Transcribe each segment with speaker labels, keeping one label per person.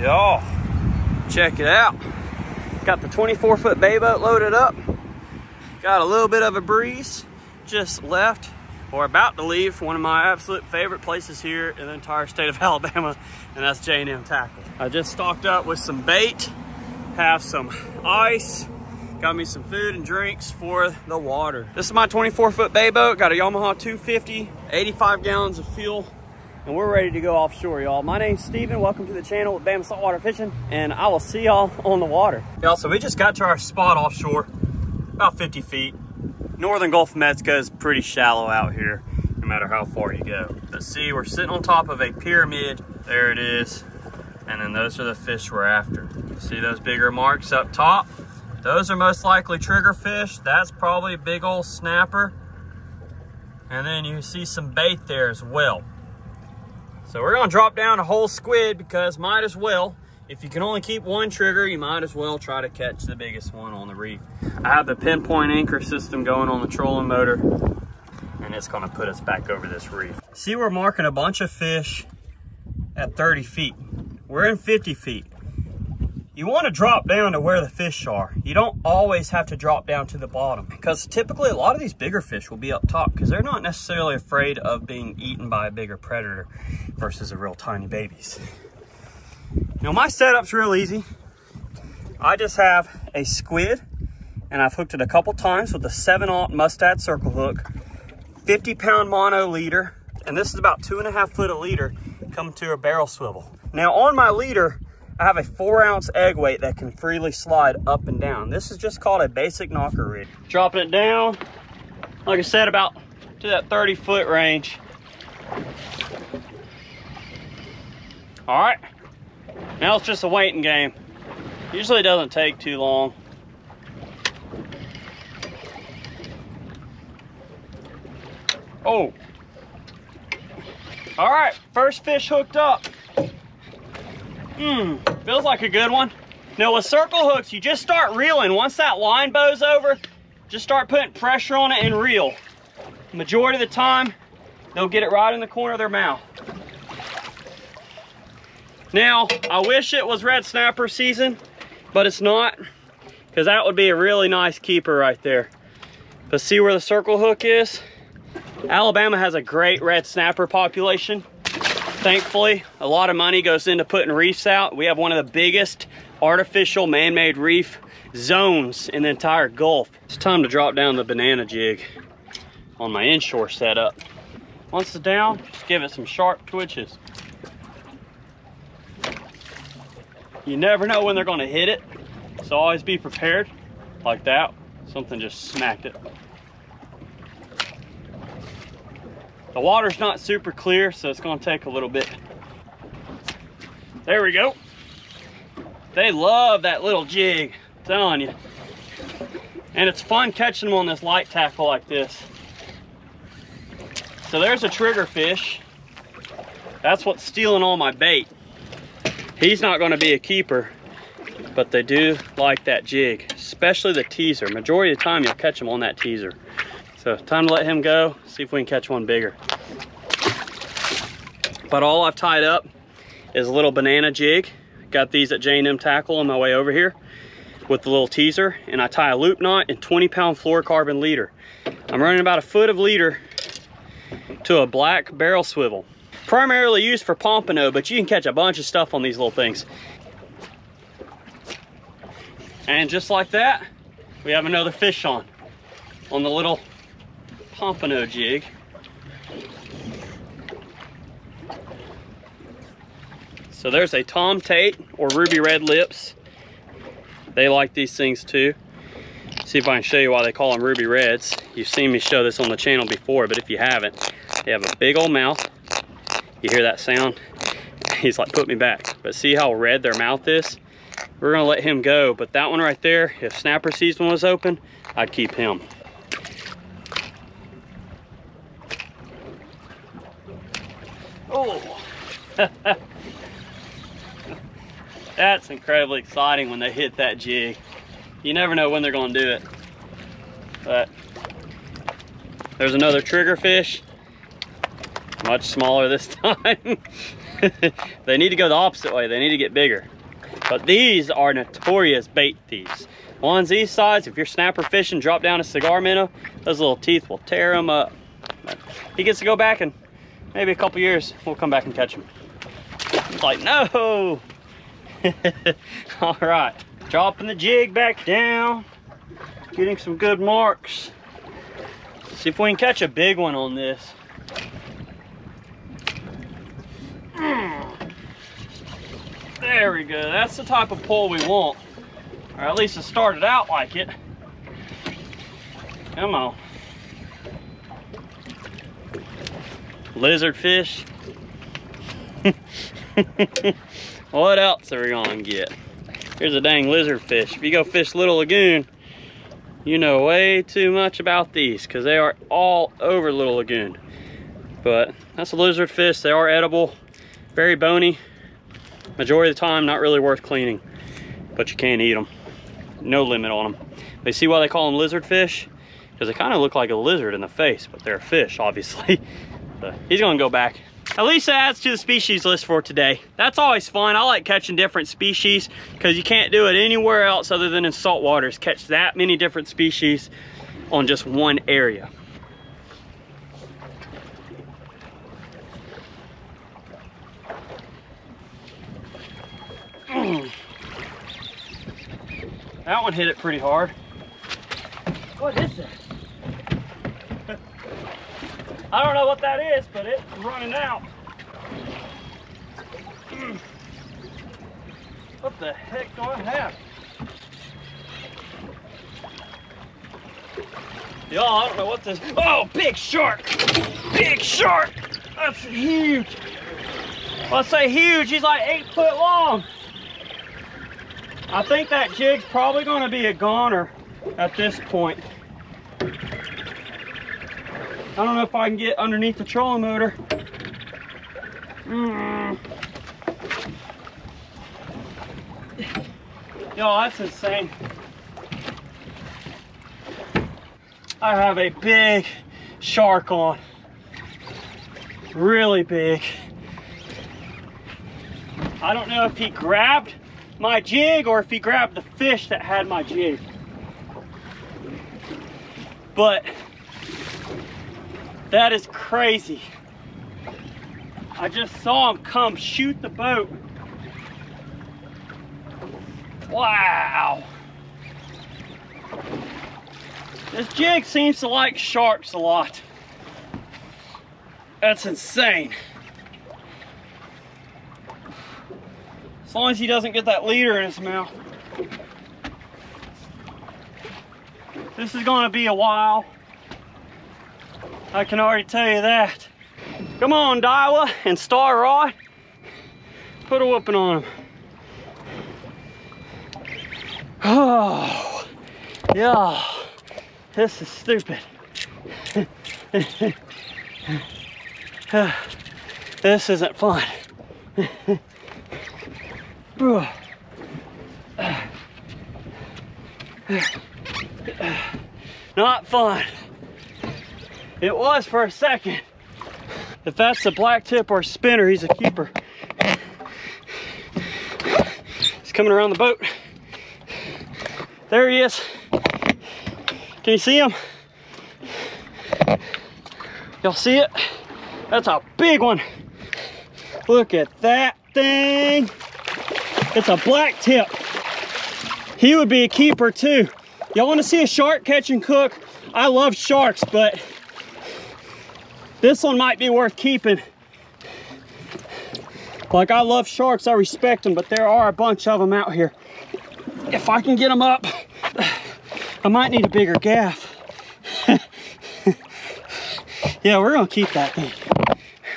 Speaker 1: Y'all, check it out. Got the 24 foot bay boat loaded up. Got a little bit of a breeze. Just left or about to leave one of my absolute favorite places here in the entire state of Alabama, and that's J&M Tackle. I just stocked up with some bait, have some ice, got me some food and drinks for the water. This is my 24 foot bay boat, got a Yamaha 250, 85 gallons of fuel, and we're ready to go offshore, y'all. My name's Steven. Welcome to the channel with Bama Saltwater Fishing, and I will see y'all on the water. Y'all, so we just got to our spot offshore, about 50 feet. Northern Gulf of Mexico is pretty shallow out here, no matter how far you go. But see, we're sitting on top of a pyramid. There it is. And then those are the fish we're after. See those bigger marks up top? Those are most likely trigger fish. That's probably a big old snapper. And then you see some bait there as well. So we're gonna drop down a whole squid because might as well. If you can only keep one trigger, you might as well try to catch the biggest one on the reef. I have the pinpoint anchor system going on the trolling motor and it's gonna put us back over this reef. See, we're marking a bunch of fish at 30 feet. We're in 50 feet. You wanna drop down to where the fish are. You don't always have to drop down to the bottom because typically a lot of these bigger fish will be up top because they're not necessarily afraid of being eaten by a bigger predator versus the real tiny babies. Now my setup's real easy. I just have a squid and I've hooked it a couple times with a 7-aught Mustad circle hook, 50 pound mono leader, and this is about two and a half foot a leader coming to a barrel swivel. Now on my leader, I have a four ounce egg weight that can freely slide up and down. This is just called a basic knocker rig. Dropping it down, like I said, about to that 30 foot range. All right, now it's just a waiting game. Usually doesn't take too long. Oh. All right, first fish hooked up. Mmm, feels like a good one. Now with circle hooks, you just start reeling. Once that line bows over, just start putting pressure on it and reel. Majority of the time, they'll get it right in the corner of their mouth. Now, I wish it was red snapper season, but it's not, because that would be a really nice keeper right there. But see where the circle hook is? Alabama has a great red snapper population. Thankfully, a lot of money goes into putting reefs out. We have one of the biggest artificial man-made reef zones in the entire Gulf. It's time to drop down the banana jig on my inshore setup. Once it's down, just give it some sharp twitches. You never know when they're gonna hit it, so always be prepared. Like that, something just smacked it. The water's not super clear, so it's gonna take a little bit. There we go. They love that little jig, I'm telling you. And it's fun catching them on this light tackle like this. So there's a trigger fish. That's what's stealing all my bait. He's not gonna be a keeper, but they do like that jig, especially the teaser. Majority of the time you'll catch them on that teaser. So time to let him go, see if we can catch one bigger. But all I've tied up is a little banana jig. Got these at J&M Tackle on my way over here with the little teaser. And I tie a loop knot and 20 pound fluorocarbon leader. I'm running about a foot of leader to a black barrel swivel. Primarily used for pompano, but you can catch a bunch of stuff on these little things. And just like that, we have another fish on, on the little pompano jig. So there's a Tom Tate or Ruby Red Lips. They like these things too. See if I can show you why they call them Ruby Reds. You've seen me show this on the channel before, but if you haven't, they have a big old mouth. You hear that sound? He's like, put me back. But see how red their mouth is? We're gonna let him go, but that one right there, if snapper season was open, I'd keep him. Oh, that's incredibly exciting when they hit that jig. You never know when they're gonna do it. But there's another trigger fish, much smaller this time. they need to go the opposite way. They need to get bigger. But these are notorious bait thieves. Ones these size, if you're snapper fishing, drop down a cigar minnow, those little teeth will tear them up. But he gets to go back and maybe a couple years, we'll come back and catch him. He's like, no. All right, dropping the jig back down, getting some good marks. See if we can catch a big one on this. Hmm. There we go. That's the type of pull we want. Or at least it started out like it. Come on. Lizard fish. what else are we gonna get? Here's a dang lizard fish. If you go fish Little Lagoon, you know way too much about these because they are all over Little Lagoon. But that's a lizard fish. They are edible, very bony. Majority of the time, not really worth cleaning, but you can eat them. No limit on them. They see why they call them lizard fish? Because they kind of look like a lizard in the face, but they're a fish, obviously. He's gonna go back. At least that adds to the species list for today. That's always fun. I like catching different species because you can't do it anywhere else other than in salt waters. Catch that many different species on just one area. That one hit it pretty hard. What is that? I don't know what that is, but it's running out. Hmm. What the heck do I have? Y'all, I don't know what this. Oh, big shark! Big shark! That's huge. Well, I say huge, he's like eight foot long. I think that jig's probably gonna be a goner at this point. I don't know if I can get underneath the trolling motor. Mm. Yo, that's insane. I have a big shark on. Really big. I don't know if he grabbed my jig or if he grabbed the fish that had my jig. But that is crazy. I just saw him come shoot the boat. Wow. This jig seems to like sharks a lot. That's insane. As long as he doesn't get that leader in his mouth. This is gonna be a while. I can already tell you that. Come on, Daiwa and Star Rod. Put a whooping on him. Oh, yeah. This is stupid. this isn't fun. Not fun. It was for a second. If that's a black tip or spinner, he's a keeper. He's coming around the boat. There he is. Can you see him? Y'all see it? That's a big one. Look at that thing. It's a black tip. He would be a keeper too. Y'all wanna see a shark catch and cook? I love sharks, but this one might be worth keeping. Like I love sharks, I respect them, but there are a bunch of them out here. If I can get them up, I might need a bigger gaff. yeah, we're gonna keep that thing.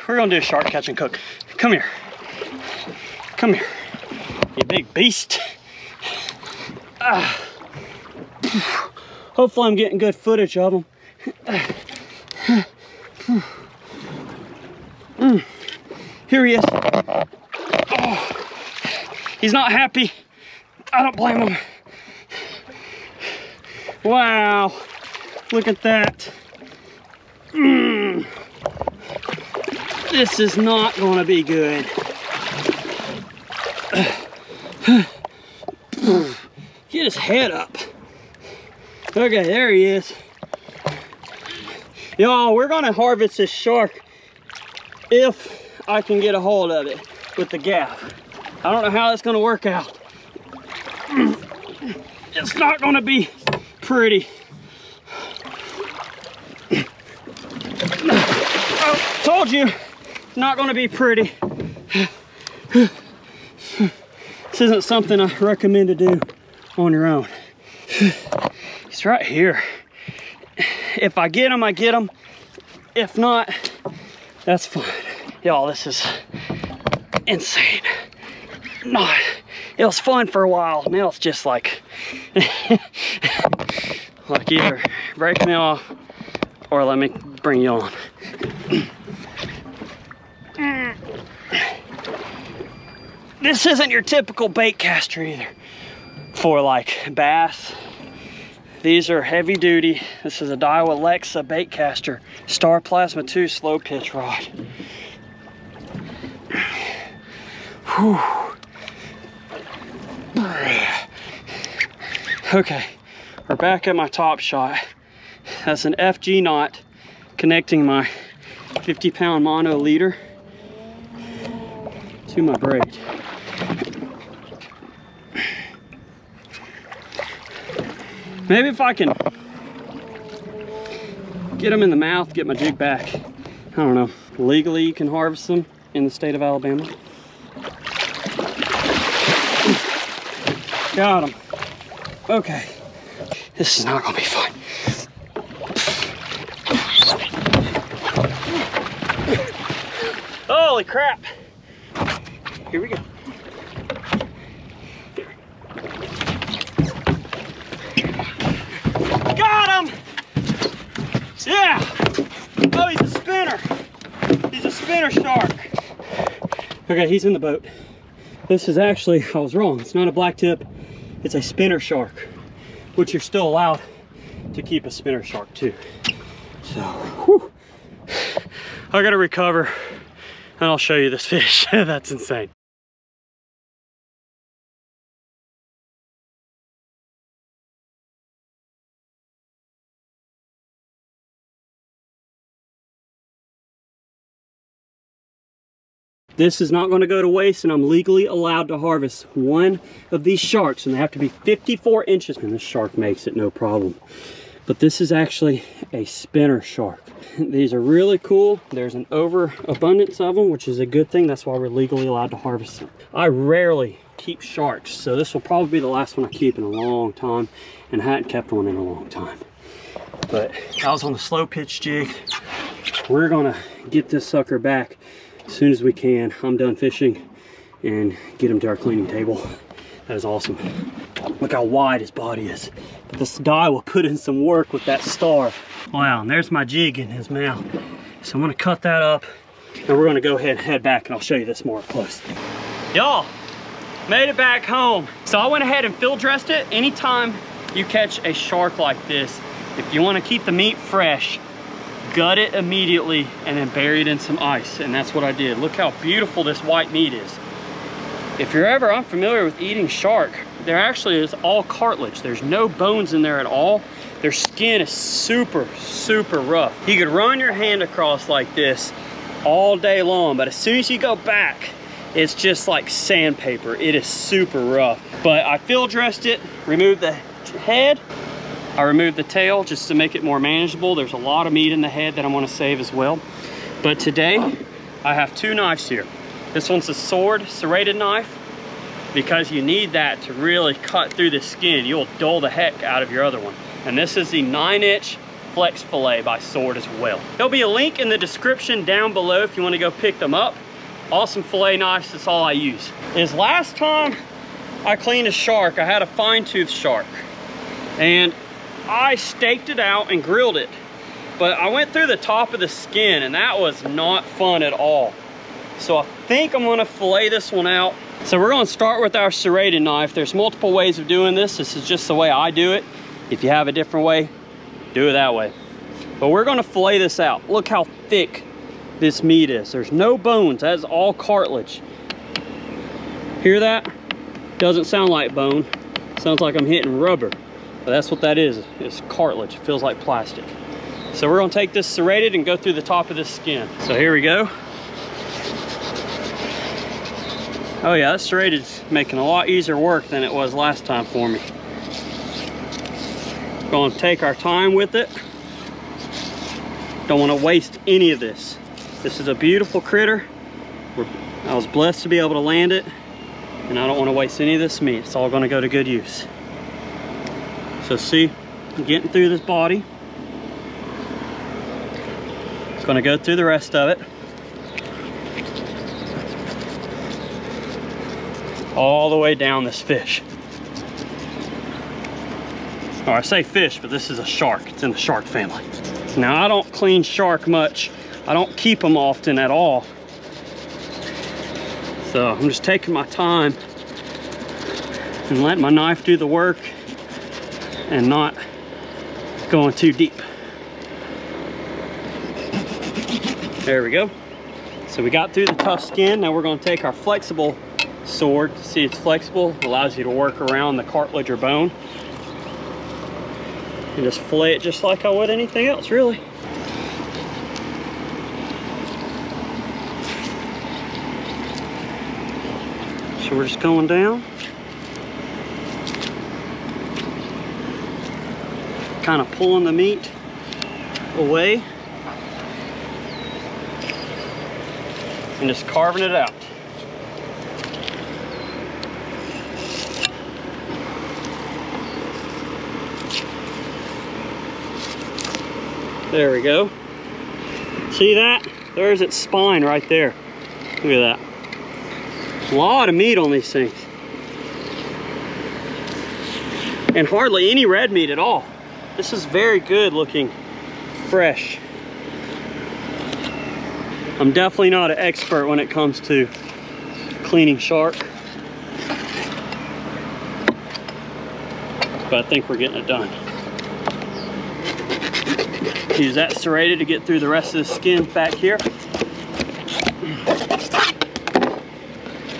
Speaker 1: We're gonna do a shark catch and cook. Come here. Come here you big beast. Hopefully I'm getting good footage of him. Here he is. Oh. He's not happy. I don't blame him. Wow. Look at that. Mm. This is not going to be good. Get his head up. Okay, there he is. Y'all, we're gonna harvest this shark if I can get a hold of it with the gaff. I don't know how that's gonna work out. It's not gonna be pretty. Oh, told you, not gonna be pretty. This isn't something I recommend to do on your own. He's right here. If I get him, I get him. If not, that's fine. Y'all, this is insane. Not, it was fun for a while. Now it's just like, like either break me off or let me bring you on. this isn't your typical bait caster either for like bass. These are heavy duty. This is a Daiwa Lexa bait caster, Star Plasma 2 slow pitch rod. Whew. Okay, we're back at my top shot. That's an FG knot connecting my 50 pound mono leader to my braid. Maybe if I can get them in the mouth, get my jig back. I don't know. Legally, you can harvest them in the state of Alabama. Got him. Okay. This is not gonna be fun. Holy crap. Here we go. Got him! Yeah! Oh, he's a spinner. He's a spinner shark. Okay, he's in the boat. This is actually, I was wrong. It's not a black tip. It's a spinner shark, which you're still allowed to keep a spinner shark too. So, whew. I gotta recover and I'll show you this fish. That's insane. This is not going to go to waste and I'm legally allowed to harvest one of these sharks and they have to be 54 inches and this shark makes it no problem. But this is actually a spinner shark. These are really cool. There's an overabundance of them, which is a good thing. That's why we're legally allowed to harvest them. I rarely keep sharks, so this will probably be the last one I keep in a long time and I hadn't kept one in a long time. But I was on the slow pitch jig. We're gonna get this sucker back as soon as we can. I'm done fishing and get him to our cleaning table. That is awesome. Look how wide his body is. But this will put in some work with that star. Wow, and there's my jig in his mouth. So I'm gonna cut that up and we're gonna go ahead and head back and I'll show you this more close. Y'all, made it back home. So I went ahead and field dressed it. Anytime you catch a shark like this, if you wanna keep the meat fresh, gut it immediately and then bury it in some ice. And that's what I did. Look how beautiful this white meat is. If you're ever unfamiliar with eating shark, there actually is all cartilage. There's no bones in there at all. Their skin is super, super rough. You could run your hand across like this all day long, but as soon as you go back, it's just like sandpaper. It is super rough. But I field dressed it, removed the head, I removed the tail just to make it more manageable. There's a lot of meat in the head that I want to save as well. But today, I have two knives here. This one's a Sord serrated knife because you need that to really cut through the skin. You'll dull the heck out of your other one. And this is the nine inch flex fillet by Sord as well. There'll be a link in the description down below if you want to go pick them up. Awesome fillet knives, that's all I use. Is last time I cleaned a shark, I had a fine tooth shark. And I staked it out and grilled it. But I went through the top of the skin and that was not fun at all. So I think I'm gonna fillet this one out. So we're gonna start with our serrated knife. There's multiple ways of doing this. This is just the way I do it. If you have a different way, do it that way. But we're gonna fillet this out. Look how thick this meat is. There's no bones, that's all cartilage. Hear that? Doesn't sound like bone. Sounds like I'm hitting rubber. But that's what that is. It's cartilage. It feels like plastic. So we're gonna take this serrated and go through the top of this skin. So here we go. Oh yeah, this serrated's making a lot easier work than it was last time for me. Gonna take our time with it. Don't wanna waste any of this. This is a beautiful critter. I was blessed to be able to land it and I don't wanna waste any of this meat. It's all gonna go to good use. So see, getting through this body. It's gonna go through the rest of it. All the way down this fish. Or I say fish, but this is a shark. It's in the shark family. Now I don't clean shark much. I don't keep them often at all. So I'm just taking my time and letting my knife do the work and not going too deep. There we go. So we got through the tough skin. Now we're gonna take our flexible Sord. See it's flexible, allows you to work around the cartilage or bone. And just fillet it just like I would anything else, really. So we're just going down. Kind of pulling the meat away and just carving it out. There we go. See that? There's its spine right there. Look at that. A lot of meat on these things. And hardly any red meat at all. This is very good looking, fresh. I'm definitely not an expert when it comes to cleaning shark. But I think we're getting it done. Use that serrated to get through the rest of the skin back here.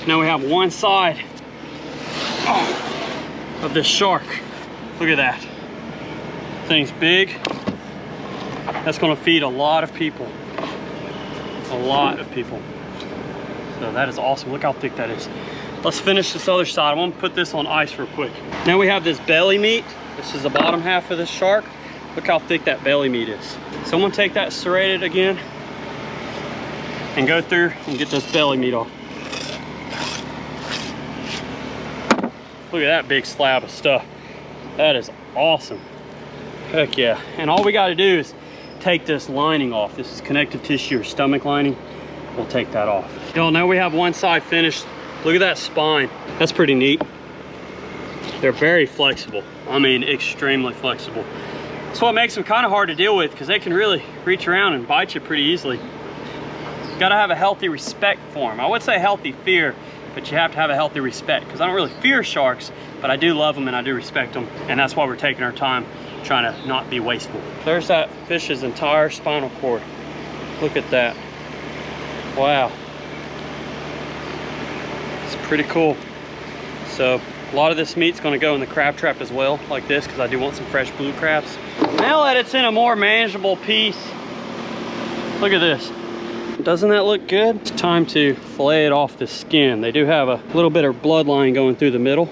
Speaker 1: Now we have one side of this shark. Look at that thing's big. That's gonna feed a lot of people. A lot of people. So that is awesome. Look how thick that is. Let's finish this other side. I'm gonna put this on ice real quick. Now we have this belly meat. This is the bottom half of this shark. Look how thick that belly meat is. So I'm gonna take that serrated again and go through and get this belly meat off. Look at that big slab of stuff. That is awesome. Heck yeah. And all we got to do is take this lining off. This is connective tissue or stomach lining. We'll take that off. Y'all now we have one side finished. Look at that spine. That's pretty neat. They're very flexible. I mean, extremely flexible. That's what makes them kind of hard to deal with because they can really reach around and bite you pretty easily. You gotta have a healthy respect for them. I would say healthy fear, but you have to have a healthy respect because I don't really fear sharks, but I do love them and I do respect them. And that's why we're taking our time trying to not be wasteful. There's that fish's entire spinal cord. Look at that. Wow. It's pretty cool. So a lot of this meat's gonna go in the crab trap as well, like this, because I do want some fresh blue crabs. Now that it's in a more manageable piece, look at this. Doesn't that look good? It's time to fillet it off the skin. They do have a little bit of bloodline going through the middle.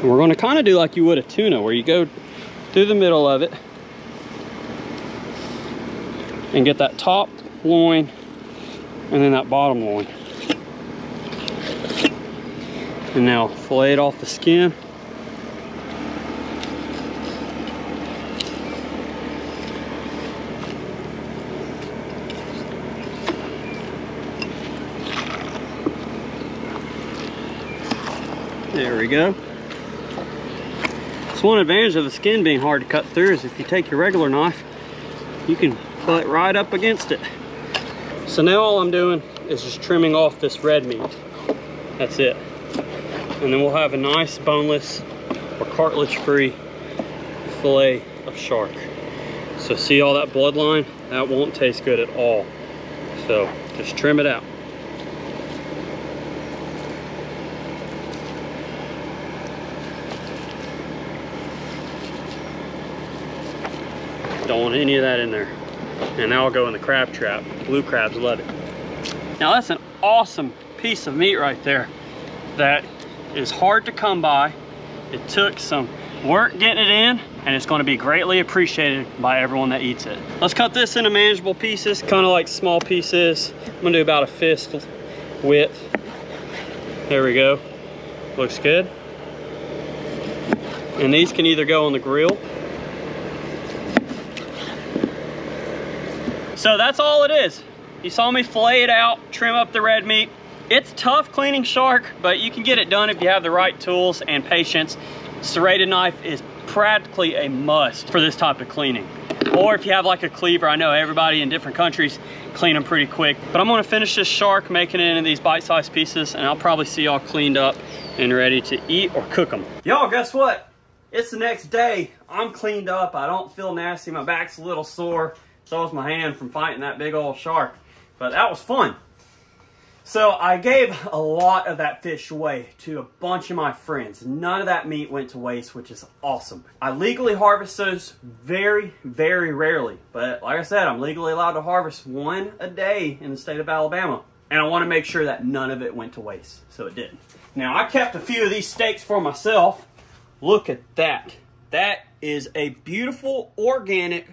Speaker 1: And we're gonna kinda do like you would a tuna, where you go through the middle of it and get that top loin and then that bottom loin. And now fillet it off the skin. There we go. That's one advantage of the skin being hard to cut through is if you take your regular knife, you can it right up against it. So now all I'm doing is just trimming off this red meat. That's it. And then we'll have a nice boneless or cartilage-free fillet of shark. So see all that bloodline? That won't taste good at all. So just trim it out. Don't want any of that in there. And now I'll go in the crab trap. Blue crabs love it. Now that's an awesome piece of meat right there that is hard to come by. It took some work getting it in and it's going to be greatly appreciated by everyone that eats it. Let's cut this into manageable pieces, kind of like small pieces. I'm gonna do about a fist width. There we go. Looks good. And these can either go on the grill. So that's all it is. You saw me fillet it out, trim up the red meat. It's tough cleaning shark, but you can get it done if you have the right tools and patience. Serrated knife is practically a must for this type of cleaning. Or if you have like a cleaver, I know everybody in different countries clean them pretty quick. But I'm gonna finish this shark, making it into these bite-sized pieces, and I'll probably see y'all cleaned up and ready to eat or cook them. Y'all, guess what? It's the next day. I'm cleaned up. I don't feel nasty. My back's a little sore. So is my hand from fighting that big old shark. But that was fun. So I gave a lot of that fish away to a bunch of my friends. None of that meat went to waste, which is awesome. I legally harvest those very, very rarely. But like I said, I'm legally allowed to harvest one a day in the state of Alabama. And I want to make sure that none of it went to waste. So it didn't. Now I kept a few of these steaks for myself. Look at that. That is a beautiful, organic,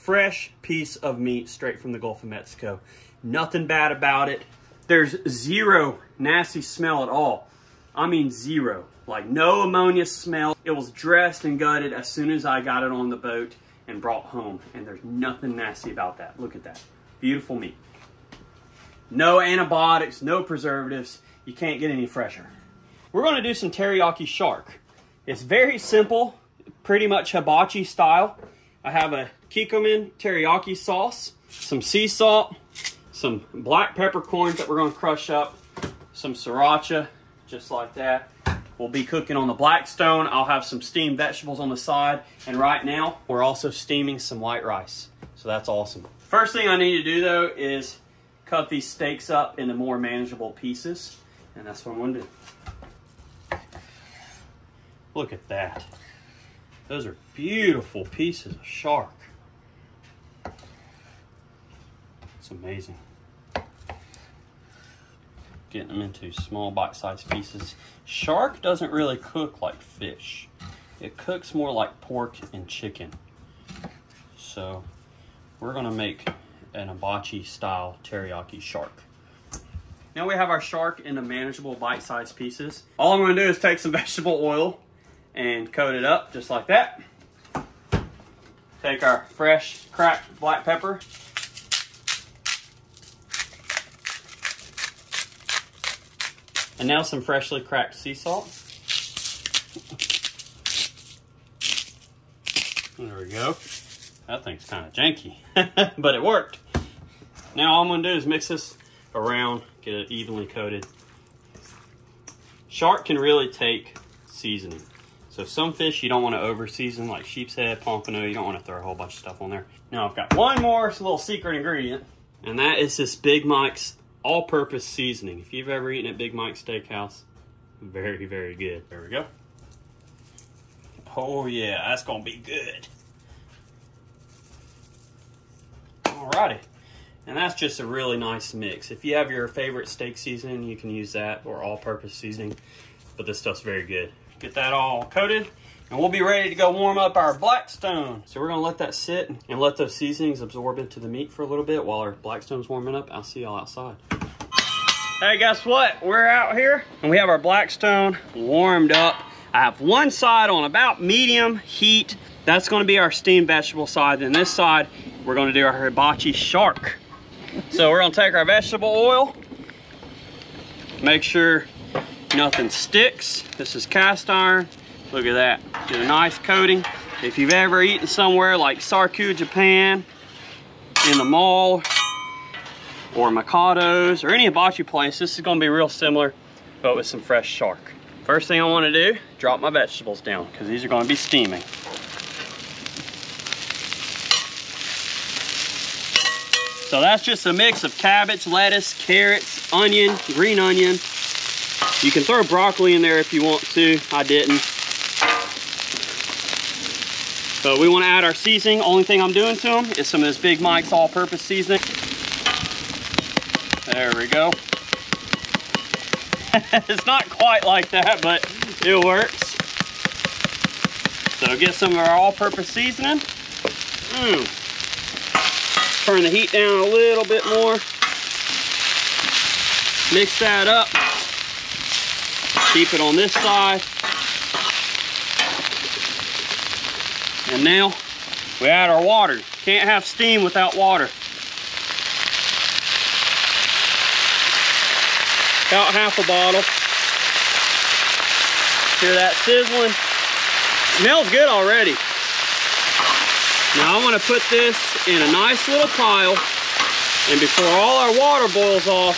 Speaker 1: fresh piece of meat straight from the Gulf of Mexico. Nothing bad about it there's zero nasty smell at all. I mean zero. Like no ammonia smell. It was dressed and gutted as soon as I got it on the boat and brought home. And there's nothing nasty about that. Look at that. Beautiful meat. No antibiotics, no preservatives. You can't get any fresher. We're going to do some teriyaki shark. It's very simple, pretty much hibachi style. I have a Kikkoman teriyaki sauce, some sea salt, some black peppercorns that we're going to crush up, some sriracha, just like that. We'll be cooking on the Blackstone. I'll have some steamed vegetables on the side. And right now, we're also steaming some white rice. So that's awesome. First thing I need to do though is cut these steaks up into more manageable pieces. And that's what I'm gonna do. Look at that. Those are beautiful pieces of shark. Amazing getting them into small bite-sized pieces. Shark doesn't really cook like fish. It cooks more like pork and chicken. So we're gonna make an hibachi style teriyaki shark. Now we have our shark into manageable bite-sized pieces. All I'm gonna do is take some vegetable oil and coat it up just like that. Take our fresh cracked black pepper And now some freshly cracked sea salt. There we go. That thing's kind of janky, but it worked. Now all I'm gonna do is mix this around, get it evenly coated. Shark can really take seasoning. So some fish you don't want to over season like sheep's head, pompano, you don't want to throw a whole bunch of stuff on there. Now I've got one more little secret ingredient, and that is this Big Mike's all-purpose seasoning. If you've ever eaten at Big Mike's Steakhouse, very, very good. There we go. Oh yeah, that's gonna be good. Alrighty. And that's just a really nice mix. If you have your favorite steak seasoning, you can use that or all-purpose seasoning. But this stuff's very good. Get that all coated. And we'll be ready to go warm up our Blackstone. So we're gonna let that sit and let those seasonings absorb into the meat for a little bit while our Blackstone's warming up. I'll see y'all outside. Hey, guess what? We're out here and we have our Blackstone warmed up. I have one side on about medium heat. That's gonna be our steamed vegetable side. Then this side, we're gonna do our hibachi shark. So we're gonna take our vegetable oil, make sure nothing sticks. This is cast iron. Look at that, get a nice coating. If you've ever eaten somewhere like Sarku, Japan, in the mall, or Mikado's, or any hibachi place, this is gonna be real similar, but with some fresh shark. First thing I wanna do, drop my vegetables down, because these are gonna be steaming. So that's just a mix of cabbage, lettuce, carrots, onion, green onion. You can throw broccoli in there if you want to. I didn't. But we want to add our seasoning. Only thing I'm doing to them is some of this Big Mike's all-purpose seasoning. There we go. it's not quite like that, but it works. So get some of our all-purpose seasoning. Mm. Turn the heat down a little bit more. Mix that up. Keep it on this side. And now we add our water. Can't have steam without water. About half a bottle. Hear that sizzling? Smells good already. Now I want to put this in a nice little pile and before all our water boils off,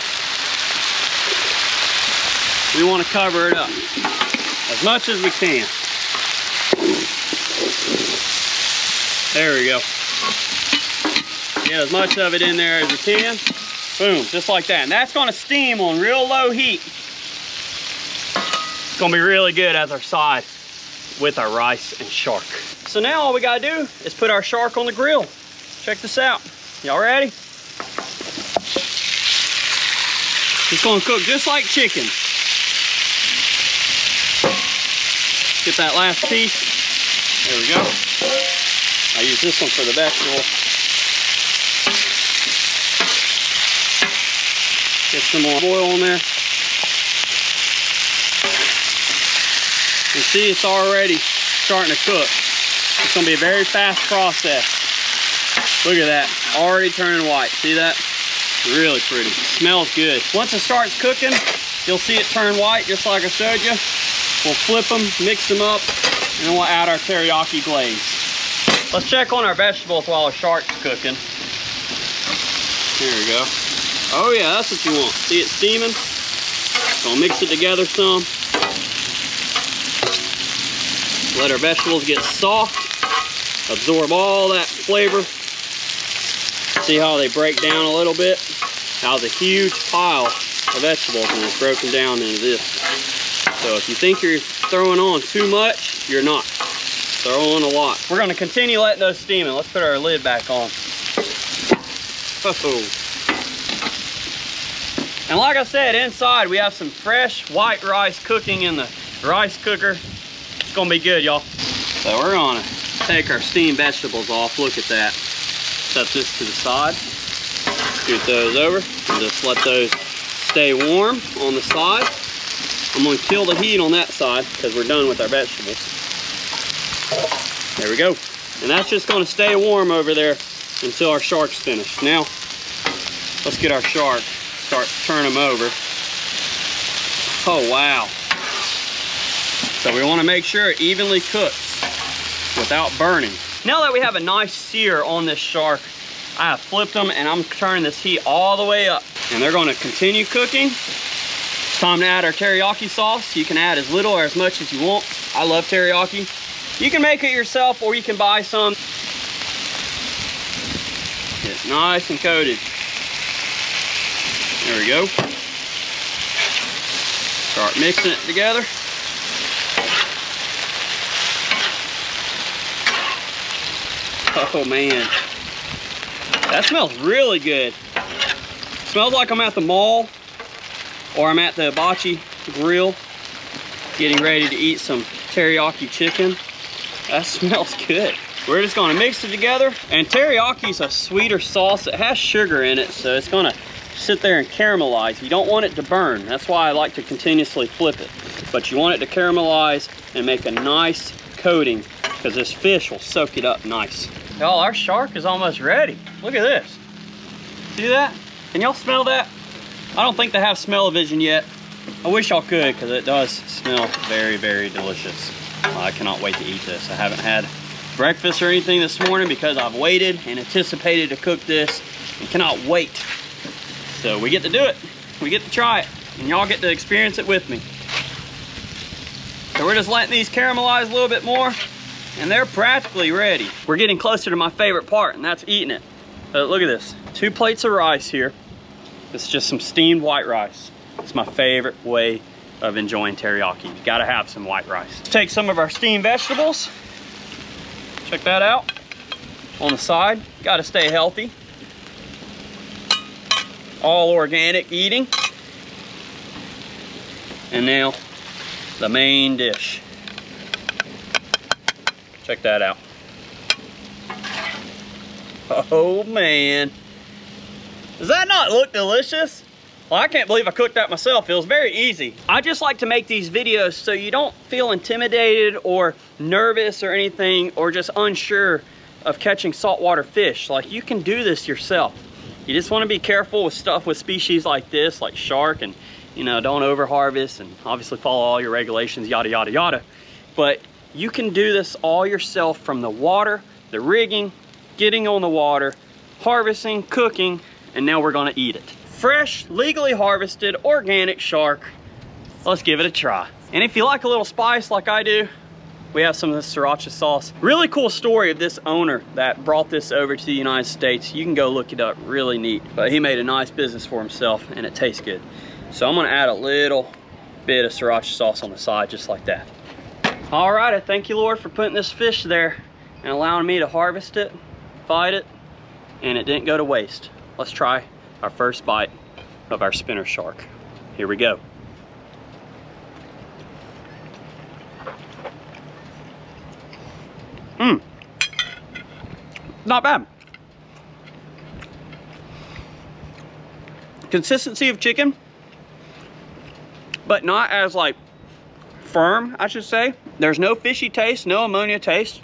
Speaker 1: we want to cover it up as much as we can. There we go. Get as much of it in there as we can. Boom, just like that. And that's gonna steam on real low heat. It's gonna be really good as our side with our rice and shark. So now all we gotta do is put our shark on the grill. Check this out. Y'all ready? It's gonna cook just like chicken. Get that last piece. There we go. Use this one for the vegetable. Get some more oil in there. You see it's already starting to cook. It's gonna be a very fast process. Look at that, already turning white. See that? Really pretty, smells good. Once it starts cooking, you'll see it turn white just like I showed you. We'll flip them, mix them up, and then we'll add our teriyaki glaze. Let's check on our vegetables while our shark's cooking. Here we go. Oh yeah, that's what you want. See it steaming? I'll mix it together some. Let our vegetables get soft, absorb all that flavor. See how they break down a little bit? How the huge pile of vegetables and it's broken down into this. So if you think you're throwing on too much, you're not. Throw on a lot. We're gonna continue letting those steam and let's put our lid back on. Oh. And like I said, inside we have some fresh white rice cooking in the rice cooker. It's gonna be good, y'all. So we're gonna take our steamed vegetables off. Look at that. Set this to the side. Scoot those over and just let those stay warm on the side. I'm gonna kill the heat on that side because we're done with our vegetables. There we go. And that's just gonna stay warm over there until our shark's finished. Now, let's get our shark, start turn them over. Oh, wow. So we wanna make sure it evenly cooks without burning. Now that we have a nice sear on this shark, I have flipped them and I'm turning this heat all the way up. And they're gonna continue cooking. It's time to add our teriyaki sauce. You can add as little or as much as you want. I love teriyaki. You can make it yourself or you can buy some. Get nice and coated. There we go. Start mixing it together. Oh man, that smells really good. Smells like I'm at the mall or I'm at the hibachi grill getting ready to eat some teriyaki chicken. That smells good. We're just gonna mix it together. And teriyaki is a sweeter sauce. It has sugar in it, so it's gonna sit there and caramelize. You don't want it to burn. That's why I like to continuously flip it. But you want it to caramelize and make a nice coating because this fish will soak it up nice. Y'all, our shark is almost ready. Look at this. See that? Can y'all smell that? I don't think they have smell-o-vision yet. I wish y'all could because it does smell very, very delicious. Um, I cannot wait to eat this. I haven't had breakfast or anything this morning because I've waited and anticipated to cook this and cannot wait. So we get to do it. We get to try it and y'all get to experience it with me. So we're just letting these caramelize a little bit more and they're practically ready. We're getting closer to my favorite part and that's eating it. But look at this, two plates of rice here. It's just some steamed white rice. It's my favorite way of enjoying teriyaki. You gotta have some white rice. Take some of our steamed vegetables, Check that out. On the side, gotta stay healthy. All organic eating. And now, the main dish. Check that out. Oh man. Does that not look delicious? Well, I can't believe I cooked that myself. It was very easy. I just like to make these videos so you don't feel intimidated or nervous or anything or just unsure of catching saltwater fish. Like you can do this yourself. You just wanna be careful with stuff with species like this, like shark and you know, don't over harvest and obviously follow all your regulations, yada, yada, yada. But you can do this all yourself from the water, the rigging, getting on the water, harvesting, cooking, and now we're gonna eat it. Fresh, legally harvested, organic shark. Let's give it a try. And if you like a little spice like I do, we have some of this sriracha sauce. Really cool story of this owner that brought this over to the United States. You can go look it up, really neat. But he made a nice business for himself and it tastes good. So I'm gonna add a little bit of sriracha sauce on the side, just like that. All right, I thank you, Lord, for putting this fish there and allowing me to harvest it, fight it, and it didn't go to waste. Let's try our first bite of our spinner shark. Here we go. Mmm. Not bad. Consistency of chicken, but not as like firm, I should say. There's no fishy taste, no ammonia taste.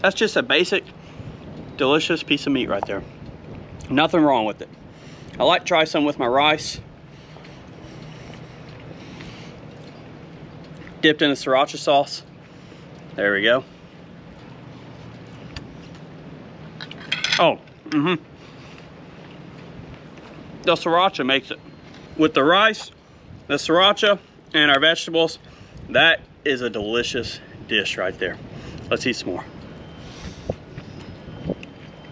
Speaker 1: That's just a basic, delicious piece of meat right there. Nothing wrong with it. I like to try some with my rice. Dipped in the sriracha sauce. There we go. Oh, mm-hmm. The sriracha makes it. With the rice, the sriracha, and our vegetables, that is a delicious dish right there. Let's eat some more.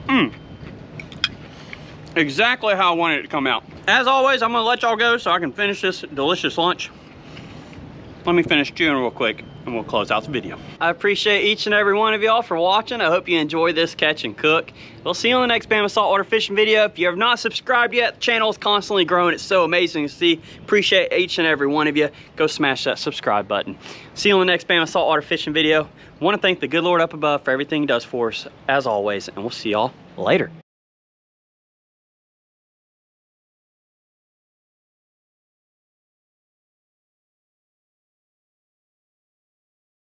Speaker 1: Mmm. Exactly how I wanted it to come out. As always, I'm gonna let y'all go so I can finish this delicious lunch. Let me finish chewing real quick and we'll close out the video. I appreciate each and every one of y'all for watching. I hope you enjoyed this catch and cook. We'll see you on the next Bama Saltwater Fishing video. If you have not subscribed yet, the channel is constantly growing. It's so amazing to see. Appreciate each and every one of you. Go smash that subscribe button. See you on the next Bama Saltwater Fishing video. want to thank the good Lord up above for everything he does for us, as always, and we'll see y'all later.